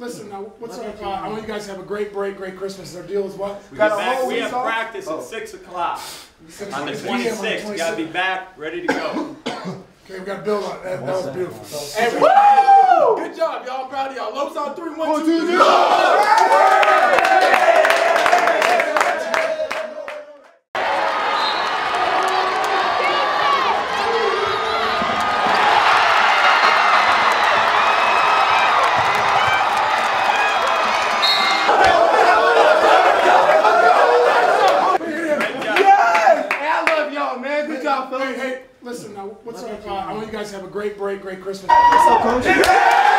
Listen, now, what's up? uh, I want you guys to have a great break, great Christmas. Our deal is what? We, got back, we have off? practice at 6 o'clock. On the 26th, we got to be back, ready to go. okay, we got to build on that. That was beautiful. Everybody, good job, y'all. proud of y'all. Lopes on 3, 1, 2, 3. Listen now. What's up? Uh, I want you guys to have a great break, great Christmas. What's up, coach?